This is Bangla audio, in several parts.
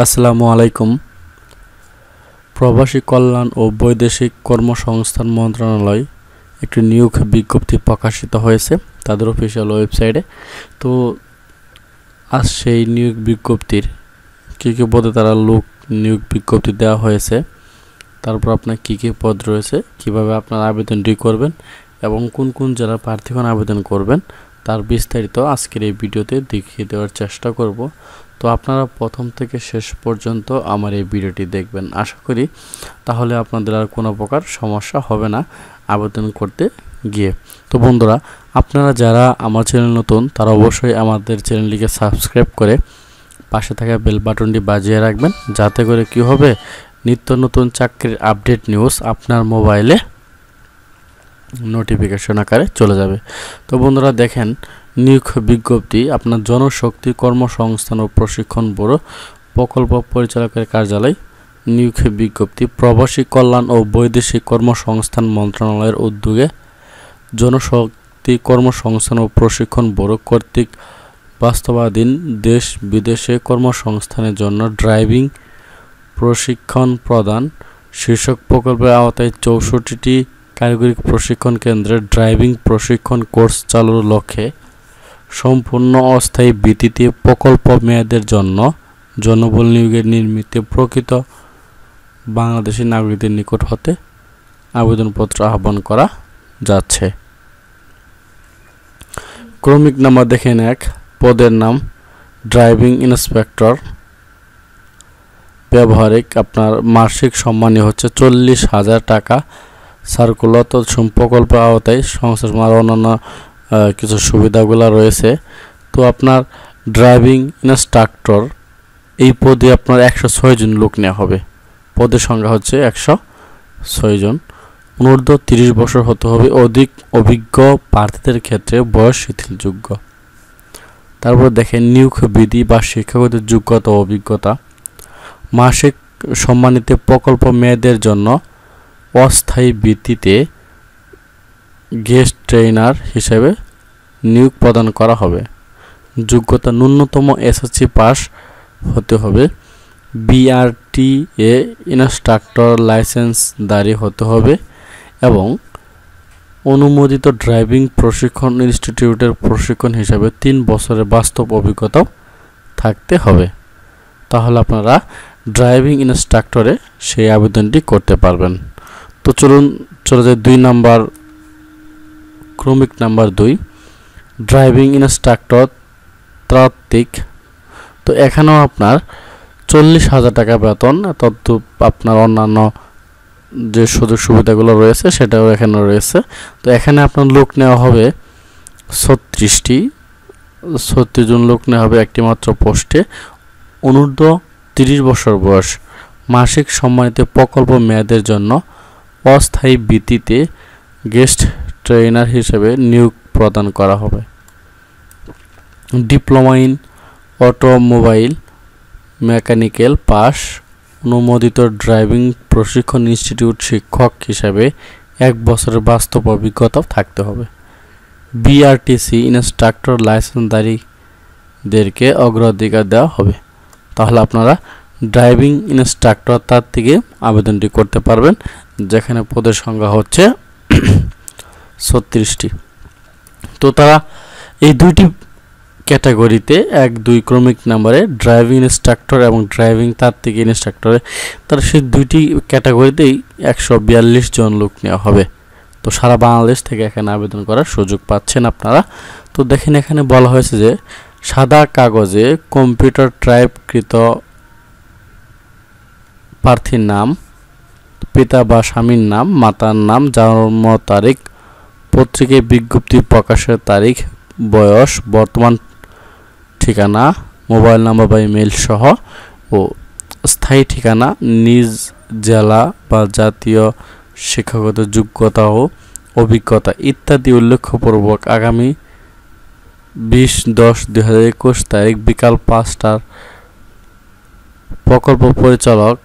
আসসালামু আলাইকুম। প্রবাসী কল্যাণ ও বৈদেশিক কর্মসংস্থান মন্ত্রণালয় একটি নিয়োগ বিজ্ঞপ্তি প্রকাশিত হয়েছে তাদের অফিসিয়াল ওয়েবসাইটে তো আজ সেই নিয়োগ বিজ্ঞপ্তির কী কী পদে তারা লোক নিয়োগ বিজ্ঞপ্তি দেওয়া হয়েছে, তারপর আপনার কী কী পদ রয়েছে, কীভাবে আপনার আবেদনটি করবেন এবং কোন কোন জেলার প্রার্থীগণ আবেদন করবেন, তার বিস্তারিত আজকের এই ভিডিওতে দেখিয়ে দেওয়ার চেষ্টা করব। তো আপনারা প্রথম থেকে শেষ পর্যন্ত আমার এই ভিডিওটি দেখবেন। আশা করি তাহলে আপনাদের আর কোনো প্রকার সমস্যা হবে না আবেদন করতে গিয়ে। তো বন্ধুরা, আপনারা যারা আমার চ্যানেল নতুন, তারা অবশ্যই আমাদের চ্যানেলটিকে সাবস্ক্রাইব করে পাশে থাকা বেল বাটনটি বাজিয়ে রাখবেন। যাতে করে কি হবে? নিত্য নতুন চাকরির আপডেট নিউজ আপনার মোবাইলে নোটিফিকেশন আকারে চলে যাবে। তো বন্ধুরা দেখেন, নিয়োগ বিজ্ঞপ্তি, আপনার জনশক্তি, কর্মসংস্থান ও প্রশিক্ষণ ব্যুরো, প্রকল্প পরিচালকের কার্যালয়, নিয়োগ বিজ্ঞপ্তি, প্রবাসী কল্যাণ ও বৈদেশিক কর্মসংস্থান মন্ত্রণালয়ের উদ্যোগে জনশক্তি, কর্মসংস্থান ও প্রশিক্ষণ ব্যুরো কর্তৃক বাস্তবাধীন দেশ বিদেশে কর্মসংস্থানের জন্য ড্রাইভিং প্রশিক্ষণ প্রদান। শীর্ষক প্রকল্পের আওতায় চৌষট্টিটি কারিগরি প্রশিক্ষণ কেন্দ্রে ড্রাইভিং প্রশিক্ষণ কোর্স চালুর লক্ষ্যে সম্পূর্ণ অস্থায়ী ভিত্তিতে প্রকল্প মেয়াদের জন্য জনবল নিয়োগের নির্মিত প্রকৃত বাংলাদেশি নাগরিকদের নিকট হতে আবেদনপত্র আহ্বান করা যাচ্ছে। ক্রমিক নাম্বার দেখেন এক। পদের নাম ড্রাইভিং ইন্সপেক্টর। ব্যবহারিক আপনার মাসিক সম্মানী হচ্ছে চল্লিশ হাজার টাকা। সার্কুলার তৎসম প্রকল্প আওতায় সংস্থা আর অন্যান্য কিছু সুবিধাগুলো রয়েছে। তো আপনার ড্রাইভিং ইনস্ট্রাক্টর, এই পদে আপনার একশো ছয় জন লোক নেওয়া হবে। পদের সংখ্যা হচ্ছে একশো ছয় জন। অনূর্ধ্ব তিরিশ বছর হতে হবে। অধিক অভিজ্ঞ প্রার্থীদের ক্ষেত্রে বয়স শিথিলযোগ্য। তারপর দেখেন, নিয়োগ বিধি বা শিক্ষাগত যোগ্যতা অভিজ্ঞতা। মাসিক সম্মানিত প্রকল্প মেয়েদের জন্য অস্থায়ী ভিত্তিতে গেস্ট ট্রেনার হিসেবে নিয়োগ প্রদান করা হবে। যোগ্যতা ন্যূনতম এসএসসি পাস হতে হবে। বিআরটি এ ইনস্ট্রাক্টর লাইসেন্সদারি হতে হবে এবং অনুমোদিত ড্রাইভিং প্রশিক্ষণ ইনস্টিটিউটের প্রশিক্ষণ হিসাবে তিন বছরের বাস্তব অভিজ্ঞতাও থাকতে হবে। তাহলে আপনারা ড্রাইভিং ইনস্ট্রাক্টরে সেই আবেদনটি করতে পারবেন। তো চলুন চলে যায় দুই নাম্বার, ক্রমিক নাম্বার দুই ড্রাইভিং ইনস্ট্রাক্টর ত্রাত্বিক তো এখানেও আপনার চল্লিশ হাজার টাকা বেতন তত আপনার অন্যান্য যে সুযোগ সুবিধাগুলো রয়েছে, সেটাও এখানে রয়েছে। তো এখানে আপনার লোক নেওয়া হবে ছত্রিশটি। ছত্রিশ জন লোক নেওয়া হবে একটি মাত্র পোস্টে। অনূর্ধ্ব তিরিশ বছর বয়স। মাসিক সম্মানিত প্রকল্প মেয়াদের জন্য অস্থায়ী ভিত্তিতে গেস্ট ট্রেনার হিসেবে নিয়োগ প্রদান করা হবে। Diploma in automobile mechanical pass, অনুমোদিত ড্রাইভিং প্রশিক্ষণ ইনস্টিটিউট শিক্ষক হিসাবে এক বছরের বাস্তব অভিজ্ঞতা থাকতে হবে। বিআরটিসি ইনস্ট্রাক্টর লাইসেন্সদারিদেরকে অগ্রাধিকার দেওয়া হবে। তাহলে আপনারা ড্রাইভিং ইনস্ট্রাক্টর তার থেকে আবেদনটি করতে পারবেন, যেখানে পদের সংখ্যা হচ্ছে ছত্রিশটি। তো তারা এই দুইটি ক্যাটাগরিতে এক, দুই ক্রমিক নাম্বারে ড্রাইভিং ইনস্ট্রাক্টর এবং ড্রাইভিং তার থেকে ইনস্ট্রাক্টরে, তারা সেই দুইটি ক্যাটাগরিতেই একশো বিয়াল্লিশ জন লোক নেওয়া হবে। তো সারা বাংলাদেশ থেকে এখানে আবেদন করার সুযোগ পাচ্ছেন আপনারা। তো দেখেন এখানে বলা হয়েছে যে সাদা কাগজে কম্পিউটার টাইপকৃত প্রার্থীর নাম, পিতা বা স্বামীর নাম, মাতার নাম, জন্ম তারিখ পত্রিকায় বিজ্ঞপ্তি প্রকাশের তারিখ, বয়স, বর্তমান ঠিকানা, মোবাইল নাম্বার বা ইমেল সহ, ও স্থায়ী ঠিকানা, নিজ জেলা বা জাতীয় শিক্ষাগত যোগ্যতা ও অভিজ্ঞতা ইত্যাদি উল্লেখপূর্বক আগামী বিশ দশ দুই হাজার একুশ তারিখ বিকাল পাঁচটার প্রকল্প পরিচালক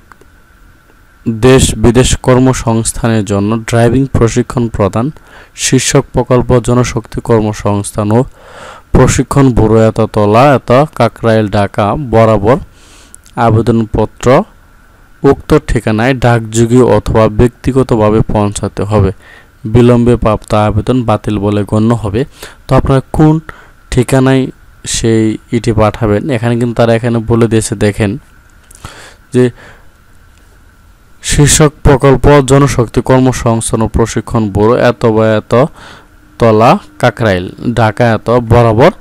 দেশ বিদেশ কর্মসংস্থানের জন্য ড্রাইভিং প্রশিক্ষণ প্রদান, শীর্ষক প্রকল্প জনশক্তি কর্মসংস্থান ও প্রশিক্ষণ ব্যুরো এত তলা, এত কাকরাইল, ঢাকা, বরাবর আবেদনপত্র উক্ত ঠিকানায় ডাকযোগে অথবা ব্যক্তিগতভাবে পৌঁছাতে হবে। বিলম্বে প্রাপ্ত আবেদন বাতিল বলে গণ্য হবে। তো আপনারা কোন ঠিকানায় সেই ইটি পাঠাবেন? এখানে কিন্তু তারা এখানে বলে দিয়েছে, দেখেন, যে শীর্ষক প্রকল্প জনশক্তি কর্মসংস্থান ও প্রশিক্ষণ ব্যুরো এত বা এত তলা কাকরাইল, ঢাকা এত বরাবর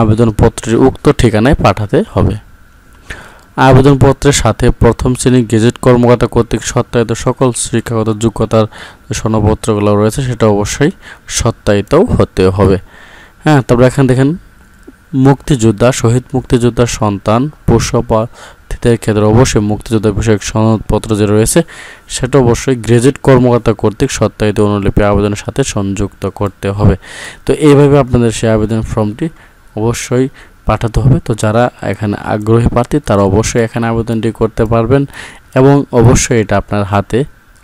আবেদনপত্রটি উক্ত ঠিকানায় পাঠাতে হবে। আবেদনপত্রের সাথে প্রথম শ্রেণি গেজেট কর্মকর্তা কর্তৃক সত্যায়িত সকল শিক্ষাগত যোগ্যতার সনদপত্রগুলো রয়েছে সেটা অবশ্যই সত্যায়িতও হতে হবে। হ্যাঁ তারপরে এখানে দেখেন, মুক্তিযোদ্ধা, শহীদ মুক্তিযোদ্ধার সন্তান পোষ্য প্রার্থীদের ক্ষেত্রে অবশ্যই মুক্তিযোদ্ধা বিষয়ক সনদপত্র যে রয়েছে, সেটা অবশ্যই গ্রেজুয়েট কর্মকর্তা কর্তৃক সত্যায়িত অনুলিপি আবেদনের সাথে সংযুক্ত করতে হবে। তো এইভাবে আপনাদের সেই আবেদন ফর্মটি অবশ্যই পাঠাতে হবে। তো যারা এখানে আগ্রহী প্রার্থী, তারা অবশ্যই এখানে আবেদনটি করতে পারবেন এবং অবশ্যই এটা আপনার হাতে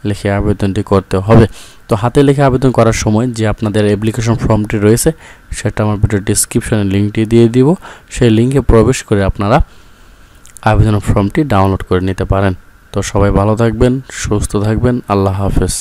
লিখে আবেদনটি করতে হবে। তো হাতে লিখে আবেদন করার সময় যে আপনাদের অ্যাপ্লিকেশন ফর্মটি রয়েছে, সেটা আমার ভিডিও ডিসক্রিপশনে লিঙ্কটি দিয়ে দিব। সেই লিঙ্কে প্রবেশ করে আপনারা আবেদন ফর্মটি ডাউনলোড করে নিতে পারেন। তো সবাই ভালো থাকবেন সুস্থ থাকবেন আল্লাহ হাফেজ।